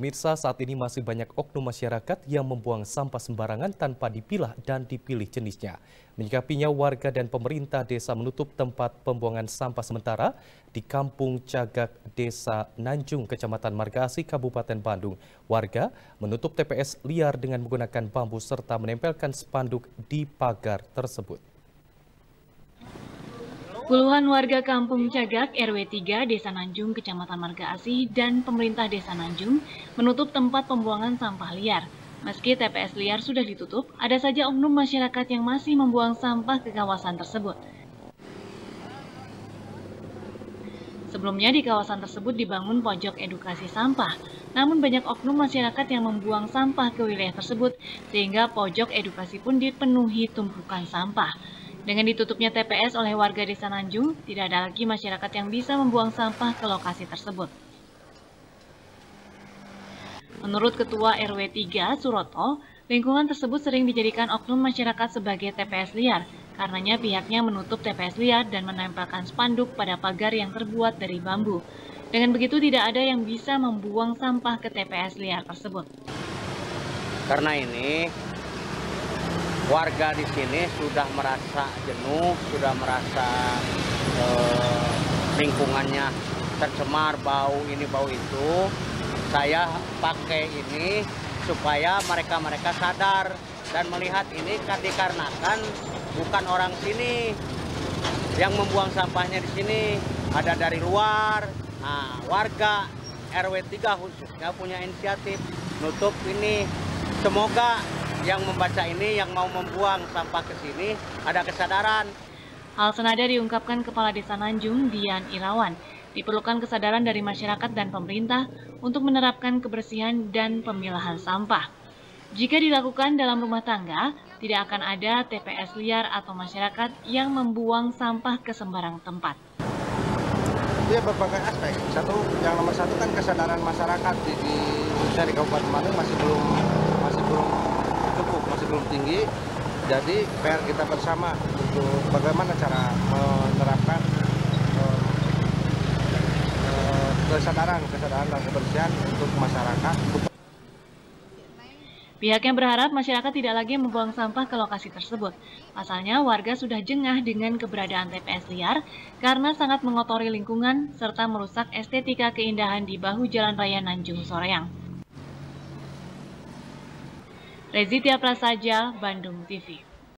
Mirsa saat ini masih banyak oknum masyarakat yang membuang sampah sembarangan tanpa dipilah dan dipilih jenisnya. Menyikapinya warga dan pemerintah desa menutup tempat pembuangan sampah sementara di Kampung Cagak, Desa Nanjung, Kecamatan Margasi, Kabupaten Bandung. Warga menutup TPS liar dengan menggunakan bambu serta menempelkan spanduk di pagar tersebut. Puluhan warga kampung Cagak RW 3 Desa Nanjung, Kecamatan Marga Asih, dan pemerintah Desa Nanjung menutup tempat pembuangan sampah liar. Meski TPS liar sudah ditutup, ada saja oknum masyarakat yang masih membuang sampah ke kawasan tersebut. Sebelumnya di kawasan tersebut dibangun pojok edukasi sampah, namun banyak oknum masyarakat yang membuang sampah ke wilayah tersebut, sehingga pojok edukasi pun dipenuhi tumpukan sampah. Dengan ditutupnya TPS oleh warga desa Nanjung, tidak ada lagi masyarakat yang bisa membuang sampah ke lokasi tersebut. Menurut Ketua RW 3 Suroto, lingkungan tersebut sering dijadikan oknum masyarakat sebagai TPS liar, karenanya pihaknya menutup TPS liar dan menempelkan spanduk pada pagar yang terbuat dari bambu. Dengan begitu tidak ada yang bisa membuang sampah ke TPS liar tersebut. Karena ini warga di sini sudah merasa jenuh, sudah merasa eh, lingkungannya tercemar, bau ini bau itu. Saya pakai ini supaya mereka-mereka sadar dan melihat ini kan dikarenakan bukan orang sini yang membuang sampahnya di sini, ada dari luar. Nah, warga RW 3 khususnya punya inisiatif nutup ini. Semoga yang membaca ini, yang mau membuang sampah ke sini, ada kesadaran. Hal senada diungkapkan Kepala Desa Nanjung, Dian Irawan. Diperlukan kesadaran dari masyarakat dan pemerintah untuk menerapkan kebersihan dan pemilahan sampah. Jika dilakukan dalam rumah tangga, tidak akan ada TPS liar atau masyarakat yang membuang sampah ke sembarang tempat. Dia berbagai aspek. Satu, yang nomor satu kan kesadaran masyarakat di, di dari Kabupaten Bandung masih belum masih belum masih belum tinggi. Jadi PR kita bersama untuk bagaimana cara menerapkan uh, uh, kesadaran, kesadaran dan kebersihan untuk masyarakat. Pihaknya berharap masyarakat tidak lagi membuang sampah ke lokasi tersebut. Pasalnya, warga sudah jengah dengan keberadaan TPS liar karena sangat mengotori lingkungan serta merusak estetika keindahan di bahu Jalan Raya Nanjung Soreang. Rezitia Prasaja, Bandung TV.